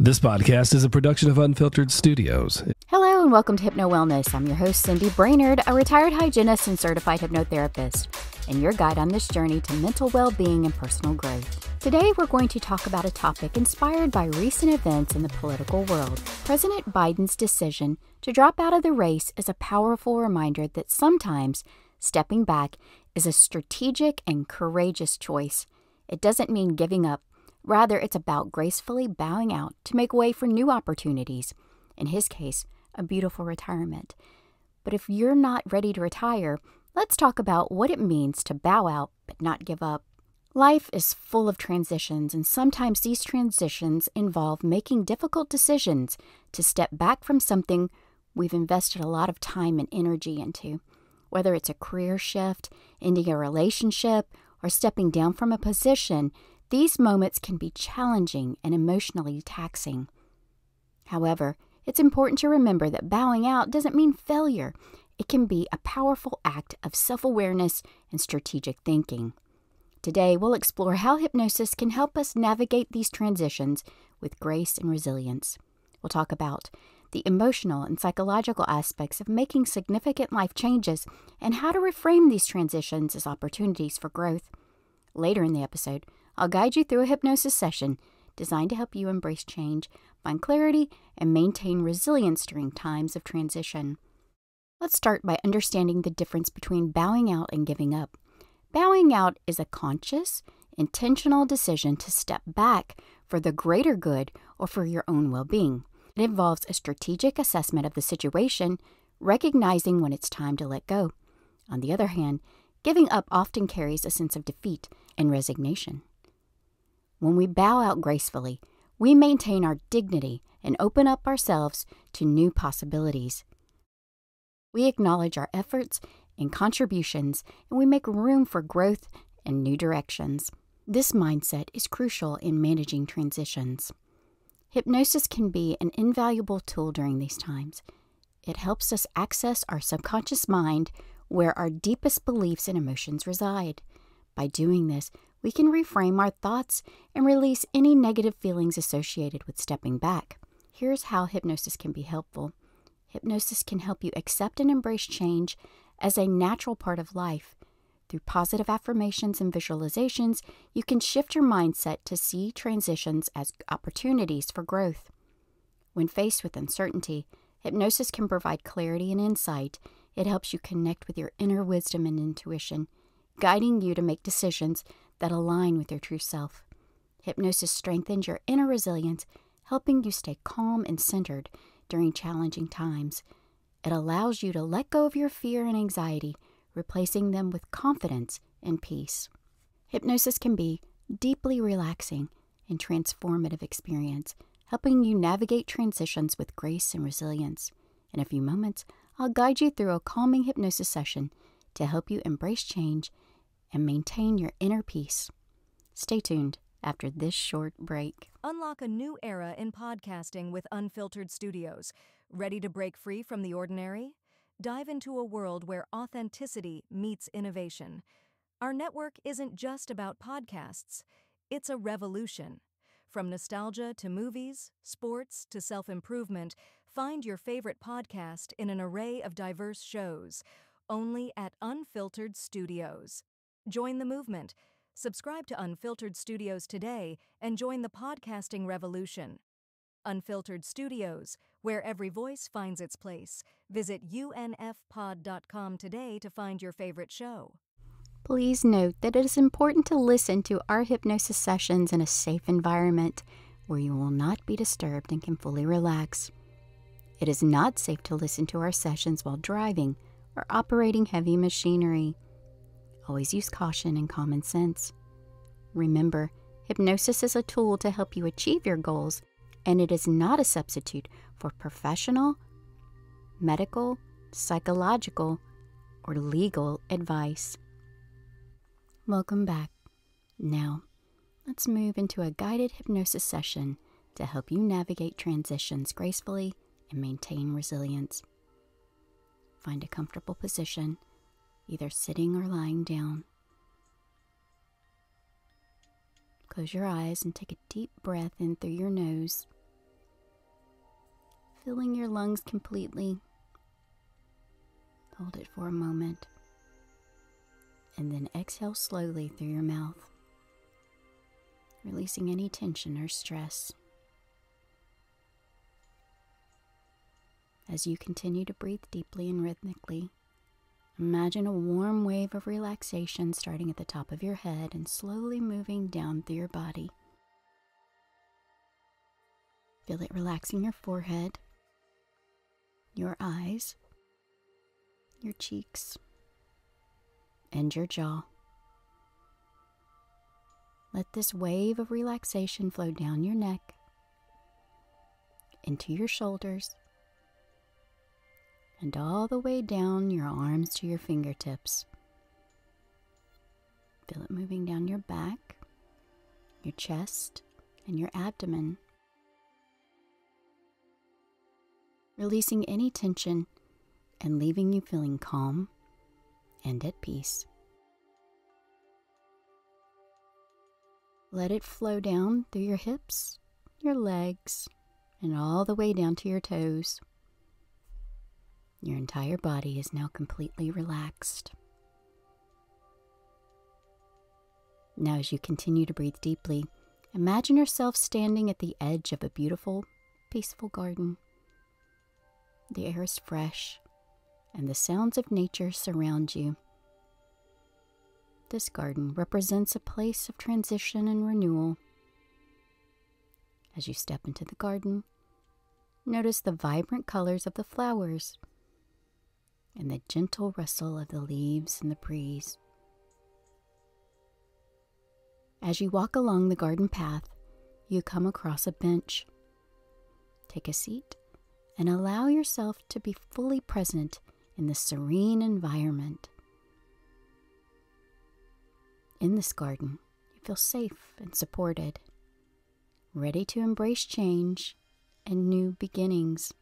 This podcast is a production of Unfiltered Studios. Hello and welcome to Hypno Wellness. I'm your host, Cindy Brainerd, a retired hygienist and certified hypnotherapist, and your guide on this journey to mental well being and personal growth. Today, we're going to talk about a topic inspired by recent events in the political world. President Biden's decision to drop out of the race is a powerful reminder that sometimes stepping back is a strategic and courageous choice. It doesn't mean giving up Rather, it's about gracefully bowing out to make way for new opportunities. In his case, a beautiful retirement. But if you're not ready to retire, let's talk about what it means to bow out but not give up. Life is full of transitions, and sometimes these transitions involve making difficult decisions to step back from something we've invested a lot of time and energy into. Whether it's a career shift, ending a relationship, or stepping down from a position, these moments can be challenging and emotionally taxing. However, it's important to remember that bowing out doesn't mean failure. It can be a powerful act of self awareness and strategic thinking. Today, we'll explore how hypnosis can help us navigate these transitions with grace and resilience. We'll talk about the emotional and psychological aspects of making significant life changes and how to reframe these transitions as opportunities for growth. Later in the episode, I'll guide you through a hypnosis session designed to help you embrace change, find clarity, and maintain resilience during times of transition. Let's start by understanding the difference between bowing out and giving up. Bowing out is a conscious, intentional decision to step back for the greater good or for your own well being. It involves a strategic assessment of the situation, recognizing when it's time to let go. On the other hand, giving up often carries a sense of defeat and resignation. When we bow out gracefully, we maintain our dignity and open up ourselves to new possibilities. We acknowledge our efforts and contributions, and we make room for growth and new directions. This mindset is crucial in managing transitions. Hypnosis can be an invaluable tool during these times. It helps us access our subconscious mind where our deepest beliefs and emotions reside. By doing this, we can reframe our thoughts and release any negative feelings associated with stepping back. Here's how hypnosis can be helpful hypnosis can help you accept and embrace change as a natural part of life. Through positive affirmations and visualizations, you can shift your mindset to see transitions as opportunities for growth. When faced with uncertainty, hypnosis can provide clarity and insight. It helps you connect with your inner wisdom and intuition, guiding you to make decisions that align with your true self. Hypnosis strengthens your inner resilience, helping you stay calm and centered during challenging times. It allows you to let go of your fear and anxiety, replacing them with confidence and peace. Hypnosis can be deeply relaxing and transformative experience, helping you navigate transitions with grace and resilience. In a few moments, I'll guide you through a calming hypnosis session to help you embrace change and maintain your inner peace. Stay tuned after this short break. Unlock a new era in podcasting with Unfiltered Studios. Ready to break free from the ordinary? Dive into a world where authenticity meets innovation. Our network isn't just about podcasts, it's a revolution. From nostalgia to movies, sports to self improvement, find your favorite podcast in an array of diverse shows, only at Unfiltered Studios. Join the movement. Subscribe to Unfiltered Studios today and join the podcasting revolution. Unfiltered Studios, where every voice finds its place. Visit unfpod.com today to find your favorite show. Please note that it is important to listen to our hypnosis sessions in a safe environment where you will not be disturbed and can fully relax. It is not safe to listen to our sessions while driving or operating heavy machinery. Always use caution and common sense. Remember, hypnosis is a tool to help you achieve your goals, and it is not a substitute for professional, medical, psychological, or legal advice. Welcome back. Now, let's move into a guided hypnosis session to help you navigate transitions gracefully and maintain resilience. Find a comfortable position either sitting or lying down. Close your eyes and take a deep breath in through your nose filling your lungs completely. Hold it for a moment. And then exhale slowly through your mouth, releasing any tension or stress. As you continue to breathe deeply and rhythmically, imagine a warm wave of relaxation starting at the top of your head and slowly moving down through your body. Feel it relaxing your forehead, your eyes, your cheeks, and your jaw. Let this wave of relaxation flow down your neck, into your shoulders, and all the way down your arms to your fingertips. Feel it moving down your back, your chest, and your abdomen. Releasing any tension and leaving you feeling calm and at peace. Let it flow down through your hips, your legs, and all the way down to your toes. Your entire body is now completely relaxed. Now, as you continue to breathe deeply, imagine yourself standing at the edge of a beautiful, peaceful garden. The air is fresh, and the sounds of nature surround you. This garden represents a place of transition and renewal. As you step into the garden, notice the vibrant colors of the flowers and the gentle rustle of the leaves in the breeze. As you walk along the garden path, you come across a bench. Take a seat and allow yourself to be fully present in the serene environment. In this garden, you feel safe and supported, ready to embrace change and new beginnings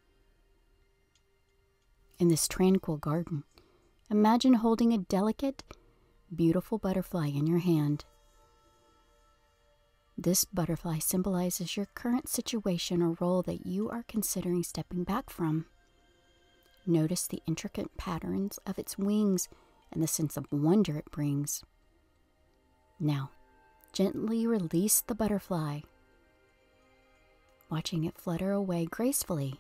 in this tranquil garden, imagine holding a delicate, beautiful butterfly in your hand. This butterfly symbolizes your current situation or role that you are considering stepping back from. Notice the intricate patterns of its wings and the sense of wonder it brings. Now, gently release the butterfly, watching it flutter away gracefully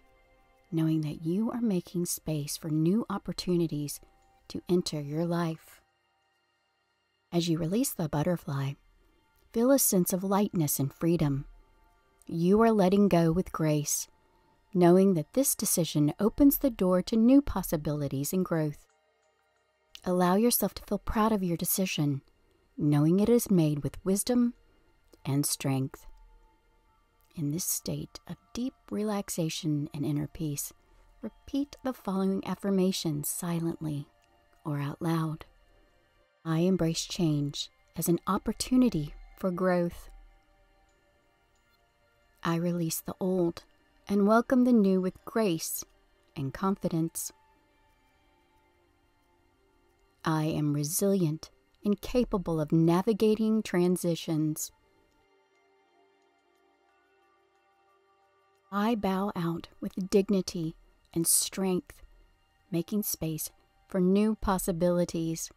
knowing that you are making space for new opportunities to enter your life. As you release the butterfly, feel a sense of lightness and freedom. You are letting go with grace, knowing that this decision opens the door to new possibilities and growth. Allow yourself to feel proud of your decision, knowing it is made with wisdom and strength. In this state of deep relaxation and inner peace, repeat the following affirmations silently or out loud. I embrace change as an opportunity for growth. I release the old and welcome the new with grace and confidence. I am resilient and capable of navigating transitions. I bow out with dignity and strength, making space for new possibilities.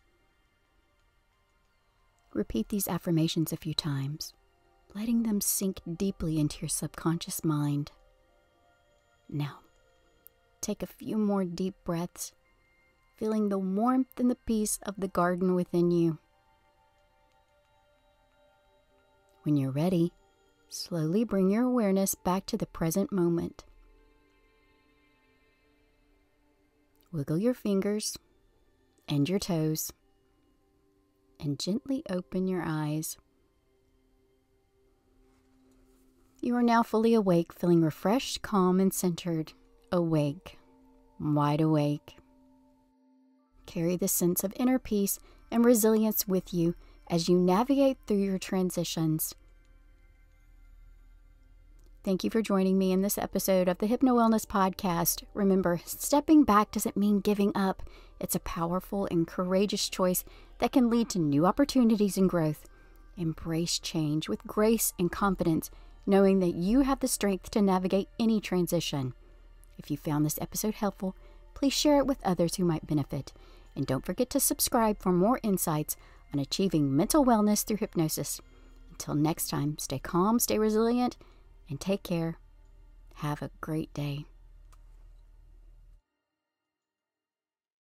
Repeat these affirmations a few times, letting them sink deeply into your subconscious mind. Now, take a few more deep breaths, feeling the warmth and the peace of the garden within you. When you're ready, Slowly bring your awareness back to the present moment. Wiggle your fingers and your toes and gently open your eyes. You are now fully awake, feeling refreshed, calm, and centered. Awake, wide awake. Carry the sense of inner peace and resilience with you as you navigate through your transitions. Thank you for joining me in this episode of the Hypno Wellness Podcast. Remember, stepping back doesn't mean giving up, it's a powerful and courageous choice that can lead to new opportunities and growth. Embrace change with grace and confidence, knowing that you have the strength to navigate any transition. If you found this episode helpful, please share it with others who might benefit. And don't forget to subscribe for more insights on achieving mental wellness through hypnosis. Until next time, stay calm, stay resilient, and take care. Have a great day.